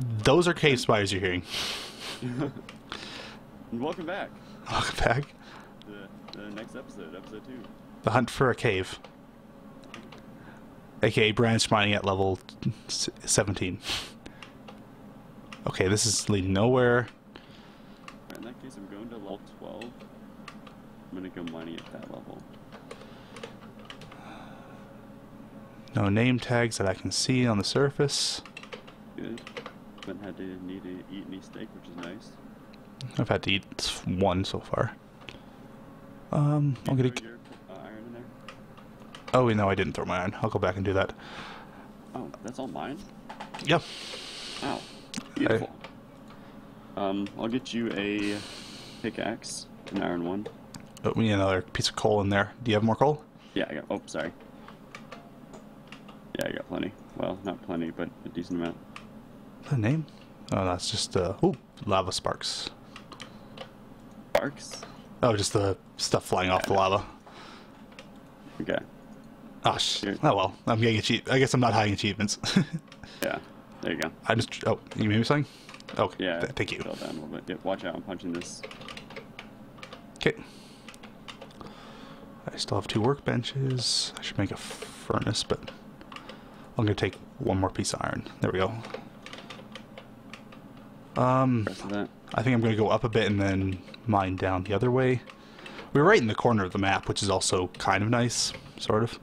Those are cave spiders you're hearing. Welcome back Welcome back. the, the next episode, episode two. The hunt for a cave. AKA branch mining at level 17. Okay, this is leading nowhere. Right, in that case, I'm going to level 12. I'm gonna go mining at that level. No name tags that I can see on the surface. Good. Haven't had to need to eat any steak, which is nice. I've had to eat one so far. Um, You gonna. throw your, uh, iron in there? Oh, no, I didn't throw my iron. I'll go back and do that. Oh, that's all mine? Yep. Wow. Beautiful. Um, I'll get you a pickaxe, an iron one. But we need another piece of coal in there. Do you have more coal? Yeah, I got. Oh, sorry. Yeah, I got plenty. Well, not plenty, but a decent amount. The name? Oh, that's just uh. Ooh, lava sparks. Sparks. Oh, just the stuff flying off the lava. Okay. Oh, sh- oh well. I'm getting achieve. I guess I'm not hiding achievements. Yeah. There you go. I just. Oh, you made me something? Okay. Yeah. th- thank you. Fell down a little bit. Yeah, watch out! I'm punching this. Okay. I still have two workbenches. I should make a furnace, but I'm gonna take one more piece of iron. There we go. Um, Rest of that. I think I'm gonna go up a bit and then mine down the other way. We're right in the corner of the map, which is also kind of nice, sort of.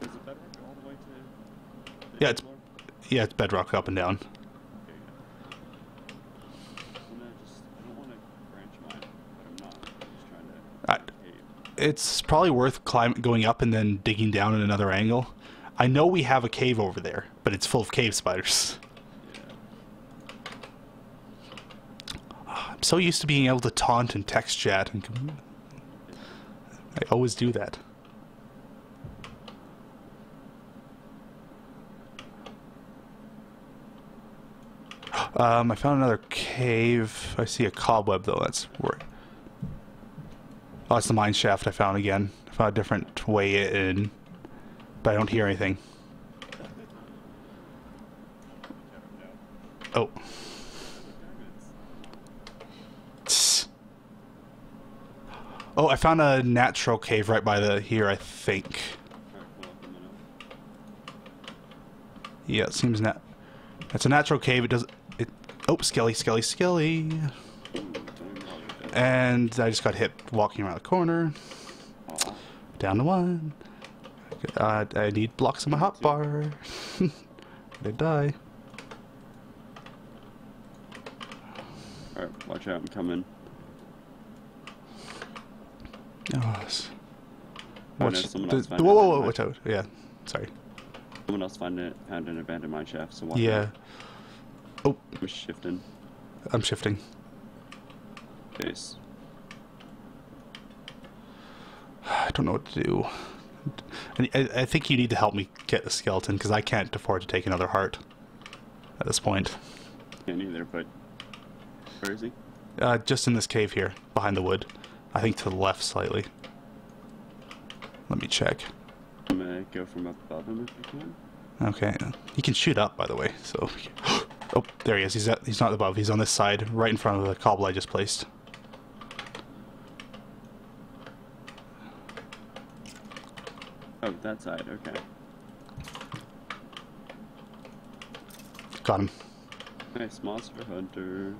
It bedrock all the way to? the Yeah, it's- Yeah, it's bedrock up and down. I'm gonna just. I don't want to branch mine, but I'm not. I'm just trying to. I- cave. It's probably worth climb going up and then digging down in another angle. I know we have a cave over there, but it's full of cave spiders. So used to being able to taunt and text chat and I always do that. Um, I found another cave. I see a cobweb though. That's where. Oh, that's the mine shaft I found again. I found a different way in, but I don't hear anything. Oh. Oh, I found a natural cave right by the here. I think. Yeah, it seems nat. It's a natural cave. It does. It. Oh, skelly, skelly, skelly. That. And I just got hit walking around the corner. Down to one. Uh, I need blocks in my hotbar. Gonna die. Alright, watch out! I'm coming. Oh, s- Oh, no, watch- the- the- whoa, whoa, whoa, watch out. Yeah, sorry. Someone else found it, found an abandoned mine shaft. So watch Yeah. Oh, Was shifting. I'm shifting. Base. I don't know what to do. And I, I think you need to help me get the skeleton because I can't afford to take another heart at this point. Can't either, but where is he? Uh, just in this cave here, behind the wood. I think to the left slightly. Let me check. I'm gonna go from above him if you can. Okay, he can shoot up, by the way. So, oh, there he is. He's at, he's not above. He's on this side, right in front of the cobble I just placed. Oh, that side. Okay. Got him. Nice monster hunter.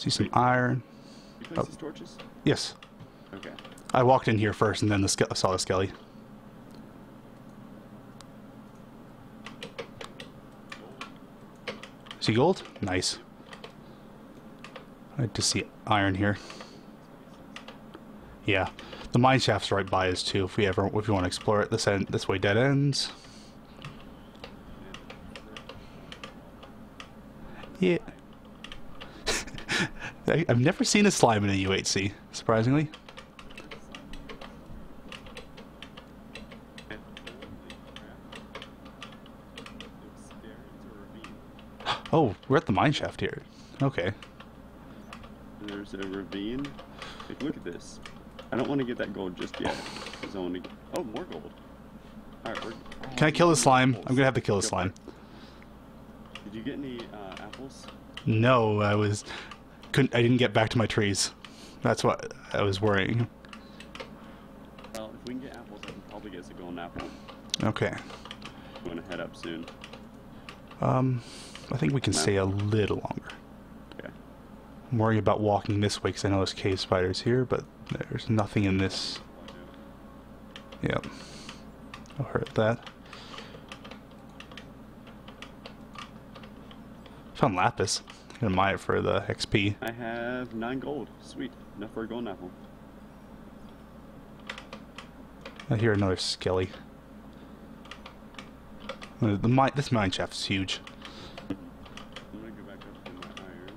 See some iron. You place Oh. these torches? Yes, Okay. I walked in here first, and then the saw the skelly. See gold? Nice. I just see iron here. Yeah, the mine shaft's right by us too. If we ever, if you want to explore it, this end, this way dead ends. Yeah. I, I've never seen a slime in a UHC, surprisingly. Oh, we're at the mine shaft here. Okay. There's a ravine. Like, look at this. I don't want to get that gold just yet. I want to. Oh, more gold. All right, we're. Can I kill the slime? I'm gonna have to kill the slime. Did you get any uh, apples? No, I was couldn't. I didn't get back to my trees. That's what I was worrying. Well, if we can get apples, I can probably get a golden apple. Okay. I'm gonna head up soon. Um, I think we can stay a little longer. Okay. I'm worried about walking this way because I know there's cave spiders here, but there's nothing in this. Yep. I'll hurt that. Found lapis. I'm gonna mine it for the XP. I have nine gold. Sweet. Enough for a golden apple. I hear another skelly. Uh, The mine, this mine shaft's huge. I'm gonna go back up to my iron.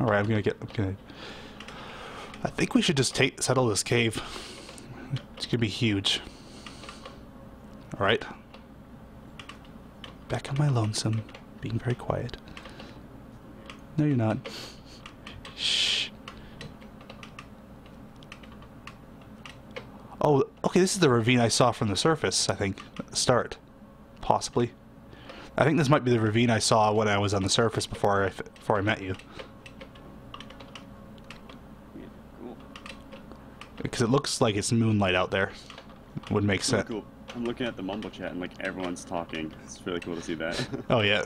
All right, I'm gonna get. I'm gonna. I think we should just take settle this cave. It's gonna be huge. All right. Back on my lonesome, being very quiet. No, you're not. Shh. Oh, okay. This is the ravine I saw from the surface. I think start, possibly. I think this might be the ravine I saw when I was on the surface before I before I met you. Yeah, cool. Because it looks like it's moonlight out there. Would make sense. cool. I'm looking at the mumble chat and like everyone's talking. It's really cool to see that. Oh yeah.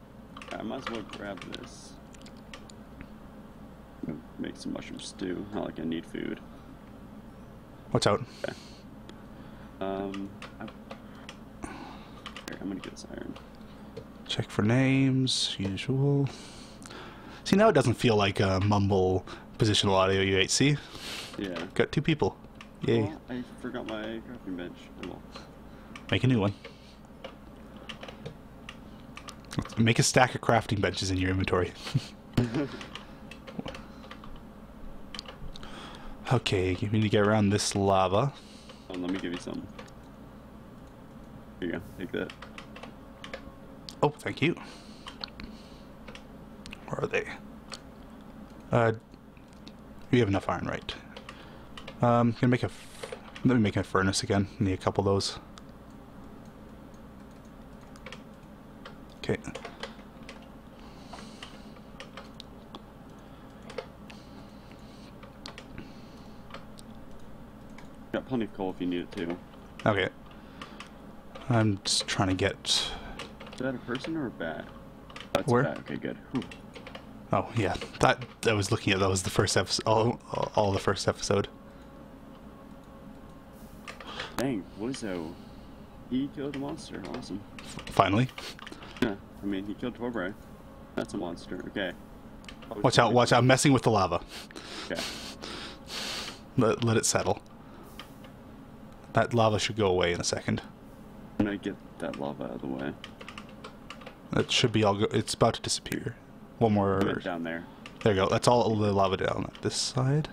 I might as well grab this. Some mushroom stew. Not like I need food. Watch out. Okay. Um, I, here, I'm gonna get this iron. Check for names. Usual. See now it doesn't feel like a mumble positional audio UHC. Yeah. Got two people. Yay. Well, I forgot my crafting bench. Oh, well. Make a new one. Make a stack of crafting benches in your inventory. okay, you need to get around this lava. Oh, let me give you some. Here you go. Take that. Oh, thank you. Where are they? Uh, we have enough iron, right? Um, gonna make a. F- let me make a furnace again. Need a couple of those. Okay. Got plenty of coal if you need it too. Okay. I'm just trying to get. Is that a person or a bat? That's Where? a bat. Okay, good. Whew. Oh yeah, that I was looking at. That was the first episode. All, all, all the first episode. Dang, Whizzo. He killed a monster. Awesome. Finally. Yeah, I mean, he killed Torbray. That's a monster. Okay. Probably Watch out! Watch out! I'm messing with the lava. Okay. Let, let it settle. That lava should go away in a second. I'm gonna get that lava out of the way. It should be all go. It's about to disappear. One more. Down there. There you go. That's all the lava down this side.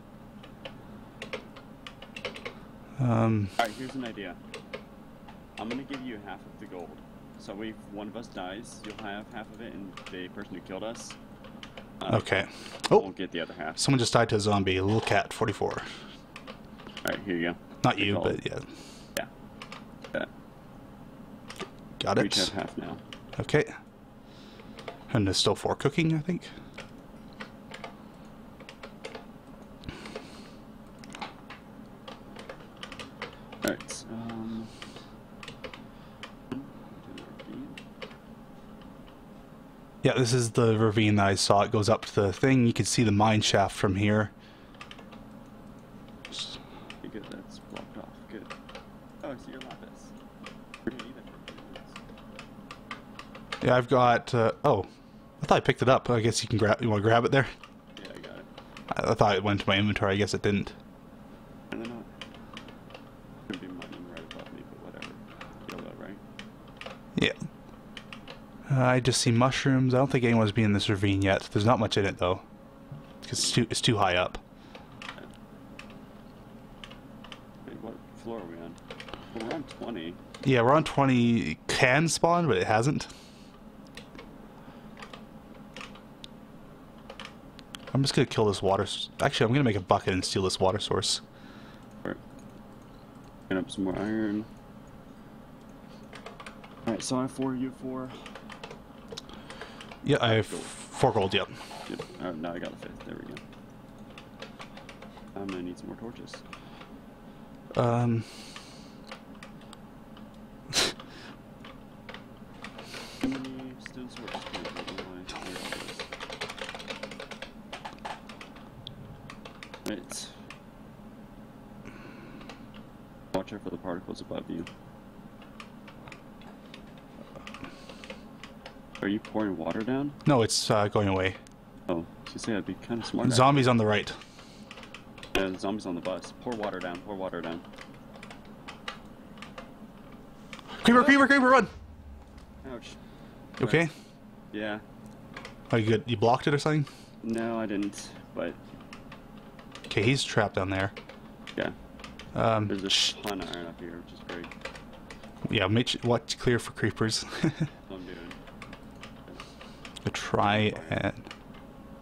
Um. Alright, here's an idea. I'm gonna give you half of the gold. So if one of us dies, you'll have half of it, and the person who killed us uh, Okay. Oh, We'll get the other half. someone just died to a zombie. A little cat. Forty-four. Alright, here you go. Not you, but yeah. Yeah. Got We each have it. half now. Okay. And there's still four cooking, I think. Alright, um. Yeah, this is the ravine that I saw. It goes up to the thing. You can see the mine shaft from here. Okay, good, that's blocked off. Good. Oh, I see your lapis. We're gonna need it for food. Yeah, I've got. Uh, oh, I thought I picked it up. I guess you can grab. You want to grab it there? Yeah, I got it. I, I thought it went to my inventory. I guess it didn't. And not. Could be mining right above me, but whatever. Yellow, right? Yeah. Uh, I just see mushrooms. I don't think anyone's been in this ravine yet. There's not much in it though. 'Cause it's too. It's too high up. Wait, what floor are we on? Well, we're on 20. Yeah, we're on 20. It can spawn, but it hasn't. I'm just gonna kill this water. Actually, I'm gonna make a bucket and steal this water source. Get up some more iron. Alright, so I have four, you have four. Yeah, I have four gold, yep. Yep. Oh, now I got a fifth. There we go. I'm gonna need some more torches. Um, particles above you. Are you pouring water down? no, it's uh, going away. Oh, you say I'd be kind of smart. Zombies on the right. Yeah, the zombies on the bus. Pour water down. Pour water down. Creeper, creeper, creeper, run! Ouch. You okay? Yeah. Are you good? You blocked it or something? No, I didn't. But Okay, he's trapped down there. yeah, Um, there's a ton of iron up here, which is great. yeah, make sure, watch clear for creepers. I'm doing. to try and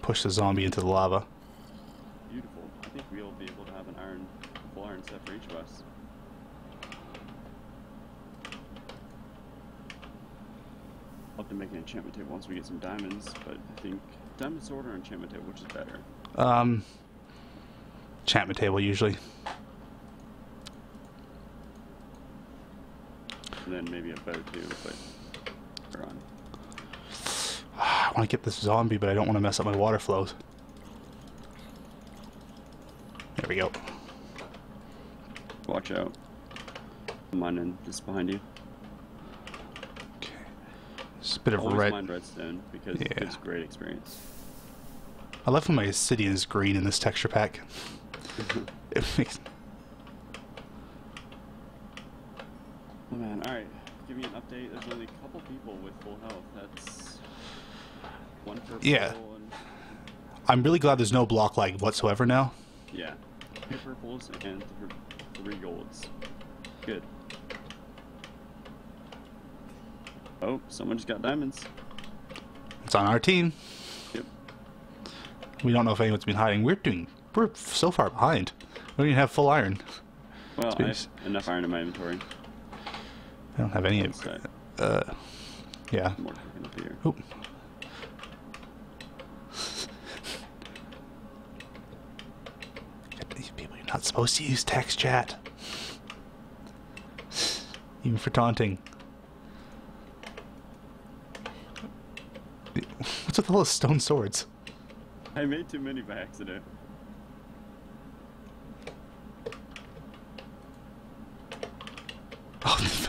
push the zombie into the lava. Beautiful. I think we'll be able to have an iron, full iron set for each of us. I'll have to make an enchantment table once we get some diamonds, but I think diamond sword or enchantment table, which is better? Um, enchantment table usually. And then maybe a bow too, but we're on. I want to get this zombie, but I don't want to mess up my water flows. There we go. Watch out. Mine this behind you. Okay. Just a bit of Always red. mine redstone because Yeah. it's great experience. I love when my obsidian is green in this texture pack. It makes Oh man, alright. Give me an update. There's only a couple people with full health. That's one purple Yeah. and I'm really glad there's no block lag whatsoever now. yeah. Two purples and th- three golds. Good. Oh, someone just got diamonds. It's on our team. Yep. We don't know if anyone's been hiding. We're doing. We're so far behind. We don't even have full iron. Well, I have enough iron in my inventory. I don't have any. Sec. Uh, yeah. More up here. These people, you're not supposed to use text chat. Even for taunting. What's with all those stone swords? I made too many by accident. Oh,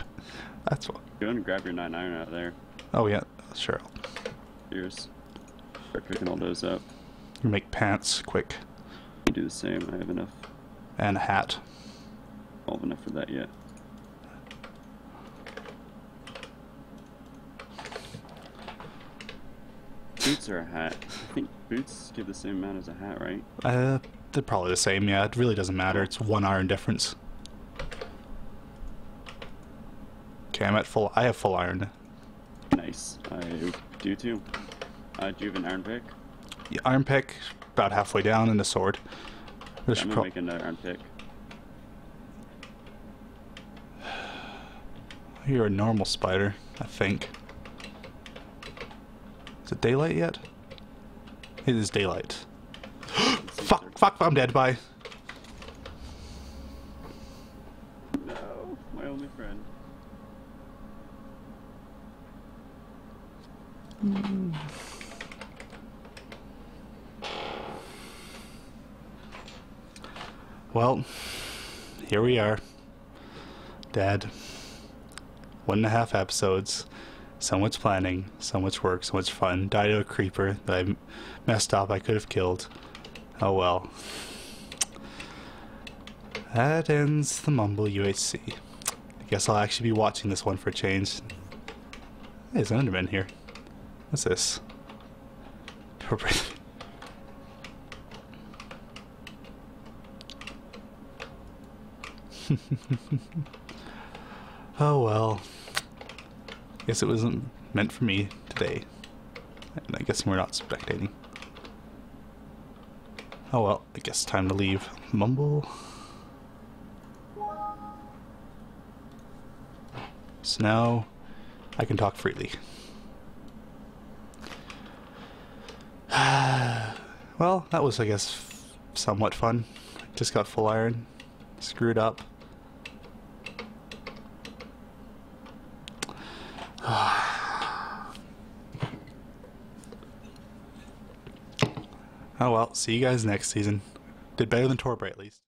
that's what. Go and grab your nine iron out there. Oh yeah, sure. Here's. Start picking all those up. You make pants quick You do the same. I have enough. and a hat. I have enough for that yet. Boots or a hat? I think boots give the same amount as a hat, right? Uh, they're probably the same. Yeah, it really doesn't matter. It's one iron difference. Okay, I'm at full. I have full iron. Nice. I do too. Uh, do you have an iron pick? Yeah, iron pick about halfway down, and a sword. This I'm gonna make another iron pick. You're a normal spider, I think. Is it daylight yet? It is daylight. Fuck! Fuck! I'm dead. Bye. No, my only friend. Well, here we are. Dad. One and a half episodes. So much planning, so much work, so much fun. Died of a creeper that I messed up. I could have killed. Oh well. That ends the Mumble UHC. I guess I'll actually be watching this one for a change. Hey, there's an Enderman here. What's this? oh well. Guess it wasn't meant for me today. And I guess we're not spectating. Oh well, I guess time to leave. Mumble. So now I can talk freely. well, that was, I guess, somewhat fun. Just got full iron. Screwed up. Oh well, see you guys next season. Did better than Torbray at least.